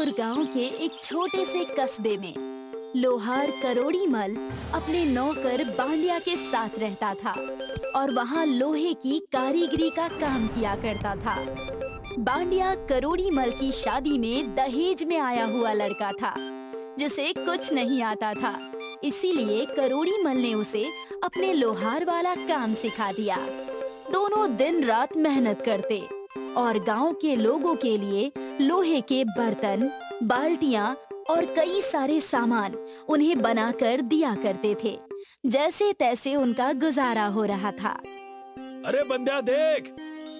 जयपुर गाँव के एक छोटे से कस्बे में। लोहार करोड़ी मल अपने नौकर बांडिया के साथ रहता था और वहाँ लोहे की कारीगरी का काम किया करता था। बांडिया करोड़ी मल की शादी में दहेज में आया हुआ लड़का था, जिसे कुछ नहीं आता था। इसीलिए करोड़ी मल ने उसे अपने लोहार वाला काम सिखा दिया। दोनों दिन रात मेहनत करते। और गाँव के लोगों के लिए लोहे के बर्तन बाल्टियाँ और कई सारे सामान उन्हें बनाकर दिया करते थे जैसे तैसे उनका गुजारा हो रहा था। अरे बंदा देख!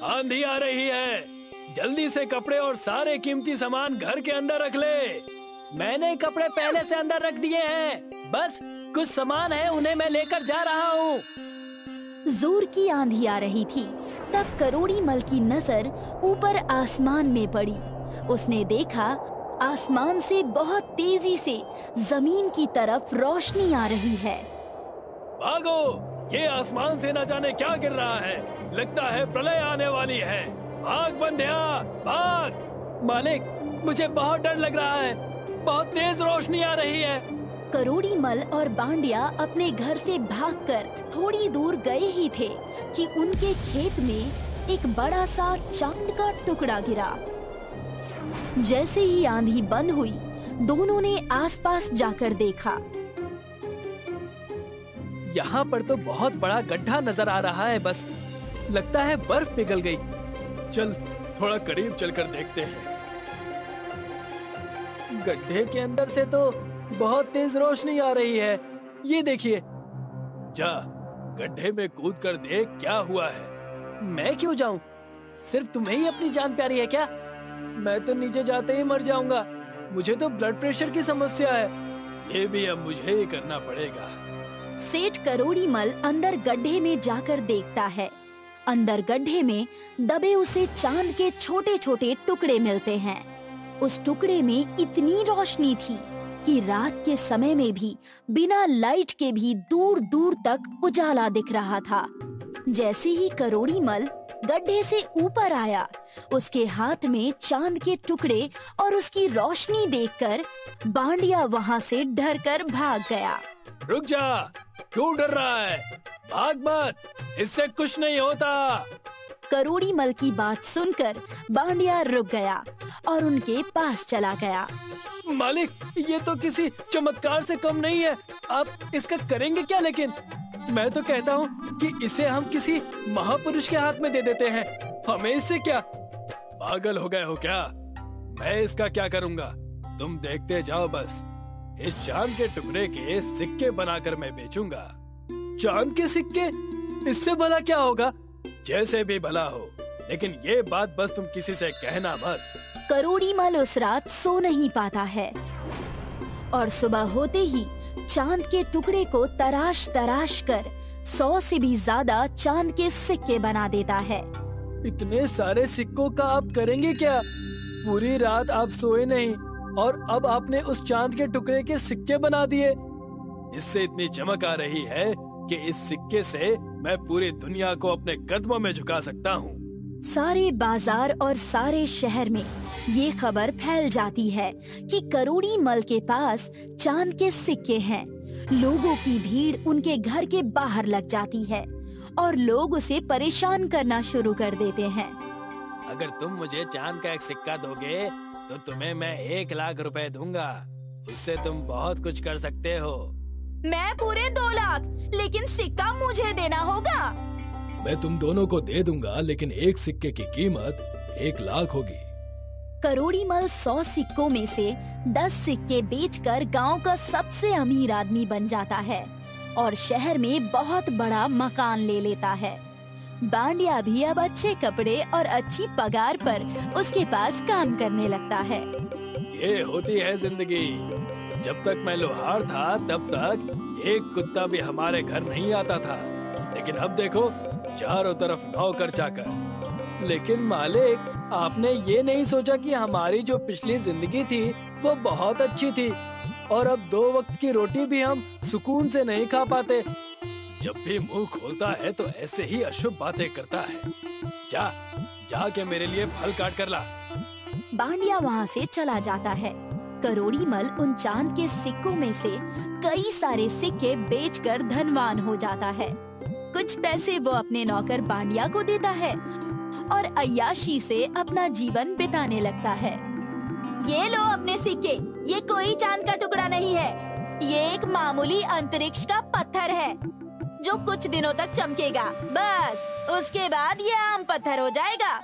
आंधी आ रही है। जल्दी से कपड़े और सारे कीमती सामान घर के अंदर रख ले। मैंने कपड़े पहले से अंदर रख दिए हैं। बस कुछ सामान है उन्हें मैं लेकर जा रहा हूँ। ज़ोर की आंधी आ रही थी। तब करोड़ी मल की नज़र ऊपर आसमान में पड़ी। उसने देखा, आसमान से बहुत तेज़ी से ज़मीन की तरफ़ रोशनी आ रही है। भागो! ये आसमान से न जाने क्या गिर रहा है। लगता है प्रलय आने वाली है। भाग, बंध्या, भाग! मालिक, मुझे बहुत डर लग रहा है। बहुत तेज रोशनी आ रही है। करोड़ी मल और बांडिया अपने घर से भागकर थोड़ी दूर गए ही थे कि उनके खेत में एक बड़ा सा चाँद का टुकड़ा गिरा। जैसे ही आंधी बंद हुई, दोनों ने आसपास जाकर देखा। यहाँ पर तो बहुत बड़ा गड्ढा नज़र आ रहा है, बस लगता है बर्फ़ पिघल गई। चल, थोड़ा करीब चलकर देखते हैं। गड्ढे के अंदर से तो बहुत तेज रोशनी आ रही है। ये देखिए। जा गड्ढे में कूद कर देख क्या हुआ है। मैं क्यों जाऊँ? सिर्फ़ तुम्हें ही अपनी जान प्यारी है क्या? मैं तो नीचे जाते ही मर जाऊँगा। मुझे तो ब्लड प्रेशर की समस्या है। ये भी अब मुझे ही करना पड़ेगा। सेठ करोड़ी मल अंदर गड्ढे में जाकर देखता है। अंदर गड्ढे में दबे उसे चाँद के छोटे छोटे टुकड़े मिलते हैं। उस टुकड़े में इतनी रोशनी थी। कि रात के समय में भी बिना लाइट के भी दूर दूर तक उजाला दिख रहा था। जैसे ही करोड़ी मल गड्ढे से ऊपर आया उसके हाथ में चाँद के टुकड़े और उसकी रोशनी देखकर बांडिया वहाँ से डर कर भाग गया। रुक जा क्यों डर रहा है? भाग मत इससे कुछ नहीं होता। करोड़ी मल की बात सुनकर बांडिया रुक गया और उनके पास चला गया। मालिक, ये तो किसी चमत्कार से कम नहीं है। आप इसका करेंगे क्या लेकिन? मैं तो कहता हूँ कि इसे हम किसी महापुरुष के हाथ में दे देते हैं। हमें इससे क्या? पागल हो गए हो क्या? मैं इसका क्या करूँगा? तुम देखते जाओ बस। इस चाँद के टुकड़े के सिक्के बनाकर मैं बेचूँगा। चाँद के सिक्के? इससे भला क्या होगा? जैसे भी भला हो। लेकिन ये बात बस तुम किसी से कहना मत। करोड़ी मल उस रात सो नहीं पाता है। और सुबह होते ही चाँद के टुकड़े को तराश तराश कर सौ से भी ज़्यादा चाँद के सिक्के बना देता है। इतने सारे सिक्कों का आप करेंगे क्या? पूरी रात आप सोए नहीं और अब आपने उस चाँद के टुकड़े के सिक्के बना दिए। इससे इतनी चमक आ रही है कि इस सिक्के से मैं पूरी दुनिया को अपने कदमों में झुका सकता हूँ। सारे बाज़ार और सारे शहर में ये खबर फैल जाती है कि करोड़ी मल के पास चाँद के सिक्के हैं। लोगों की भीड़ उनके घर के बाहर लग जाती है और लोग उसे परेशान करना शुरू कर देते हैं। अगर तुम मुझे चाँद का एक सिक्का दोगे तो तुम्हें मैं एक लाख रुपए दूँगा। उससे तुम बहुत कुछ कर सकते हो। मैं पूरे दो लाख लेकिन सिक्का मुझे देना होगा। मैं तुम दोनों को दे दूँगा लेकिन एक सिक्के की कीमत एक लाख होगी। करोड़ी मल सौ सिक्कों में से दस सिक्के बेचकर गाँव का सबसे अमीर आदमी बन जाता है और शहर में बहुत बड़ा मकान ले लेता है। बांडिया भी अब अच्छे कपड़े और अच्छी पगार पर उसके पास काम करने लगता है। ये होती है ज़िंदगी। जब तक मैं लोहार था तब तक एक कुत्ता भी हमारे घर नहीं आता था। लेकिन अब देखो चारों तरफ़ नौकर जाकर लेकिन मालिक, आपने ये नहीं सोचा कि हमारी जो पिछली ज़िंदगी थी, वो बहुत अच्छी थी, और अब दो वक्त की रोटी भी हम सुकून से नहीं खा पाते। जब भी मुँह खोलता है तो ऐसे ही अशुभ बातें करता है। जा जा के मेरे लिए फल काट कर ला। बांडिया वहाँ से चला जाता है। करोड़ी मल उन चाँद के सिक्कों में से कई सारे सिक्के बेचकर धनवान हो जाता है। कुछ पैसे वो अपने नौकर बांडिया को देता है और अयाशी से अपना जीवन बिताने लगता है। ये लो अपने सिक्के, ये कोई चाँद का टुकड़ा नहीं है। ये एक मामूली अंतरिक्ष का पत्थर है, जो कुछ दिनों तक चमकेगा। बस, उसके बाद ये आम पत्थर हो जाएगा।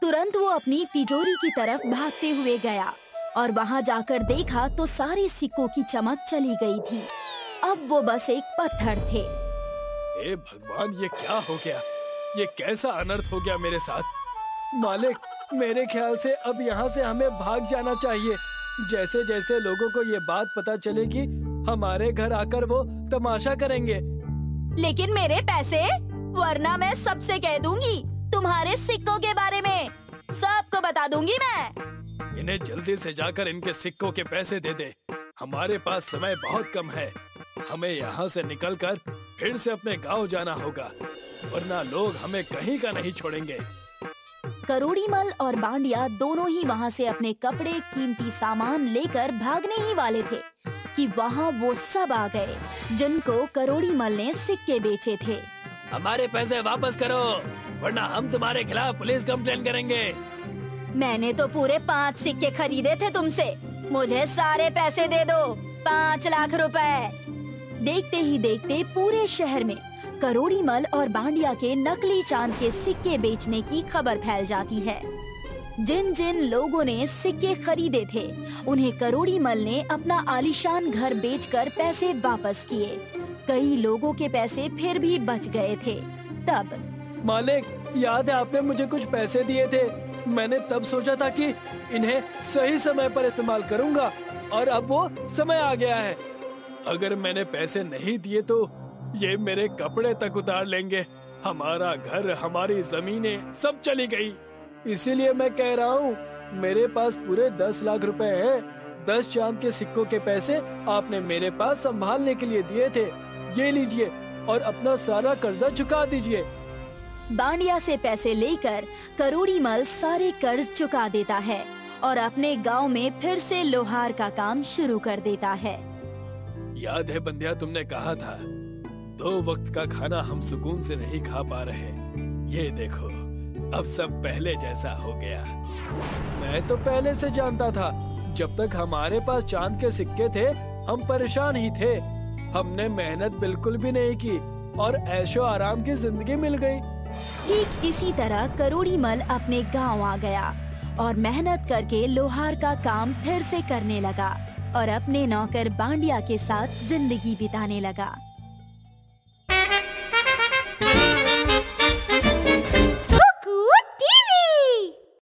तुरंत वो अपनी तिजोरी की तरफ़ भागते हुए गया और वहाँ जाकर देखा तो सारे सिक्कों की चमक चली गई थी। अब वो बस एक पत्थर थे। ए भगवान ये क्या हो गया? ये कैसा अनर्थ हो गया मेरे साथ? मालिक मेरे ख्याल से अब यहाँ से हमें भाग जाना चाहिए। जैसे जैसे लोगों को ये बात पता चलेगी हमारे घर आकर वो तमाशा करेंगे। लेकिन मेरे पैसे? वरना मैं सबसे कह दूँगी तुम्हारे सिक्कों के बारे में। सबको बता दूँगी मैं। इन्हें जल्दी से जाकर इनके सिक्कों के पैसे दे दे। हमारे पास समय बहुत कम है। हमें यहाँ से निकलकर फिर से अपने गाँव जाना होगा वरना लोग हमें कहीं का नहीं छोड़ेंगे। करोड़ीमल और बांडिया दोनों ही वहाँ से अपने कपड़े कीमती सामान लेकर भागने ही वाले थे कि वहाँ वो सब आ गए जिनको करोड़ीमल ने सिक्के बेचे थे। हमारे पैसे वापस करो वरना हम तुम्हारे खिलाफ पुलिस कंप्लेन करेंगे। मैंने तो पूरे पाँच सिक्के खरीदे थे तुमसे मुझे सारे पैसे दे दो पाँच लाख रुपए। देखते ही देखते पूरे शहर में करोड़ीमल और बांडिया के नकली चाँद के सिक्के बेचने की खबर फैल जाती है। जिन जिन लोगों ने सिक्के खरीदे थे, उन्हें करोड़ीमल ने अपना आलिशान घर बेचकर पैसे वापस किए। कई लोगों के पैसे फिर भी बच गए थे। तब मालिक, याद है आपने मुझे कुछ पैसे दिए थे? मैंने तब सोचा था कि इन्हें सही समय पर इस्तेमाल करूँगा, और अब वो समय आ गया है। अगर मैंने पैसे नहीं दिए तो ये मेरे कपड़े तक उतार लेंगे। हमारा घर, हमारी जमीनें सब चली गई। इसीलिए मैं कह रहा हूँ, मेरे पास पूरे दस लाख रुपए हैं। दस चाँद के सिक्कों के पैसे आपने मेरे पास संभालने के लिए दिए थे। ये लीजिए और अपना सारा कर्जा चुका दीजिए। बांडिया से पैसे लेकर करोड़ी मल सारे कर्ज चुका देता है और अपने गाँव में फिर से लोहार का काम शुरू कर देता है। याद है बंदिया तुमने कहा था, दो वक्त का खाना हम सुकून से नहीं खा पा रहे। ये देखो, अब सब पहले जैसा हो गया। मैं तो पहले से जानता था, जब तक हमारे पास चाँद के सिक्के थे, हम परेशान ही थे। हमने मेहनत बिल्कुल भी नहीं की, और ऐशो आराम की ज़िंदगी मिल गई। ठीक इसी तरह करोड़ी मल अपने गाँव आ गया, और मेहनत करके लोहार का काम फिर से करने लगा। और अपने नौकर बांडिया के साथ ज़िंदगी बिताने लगा।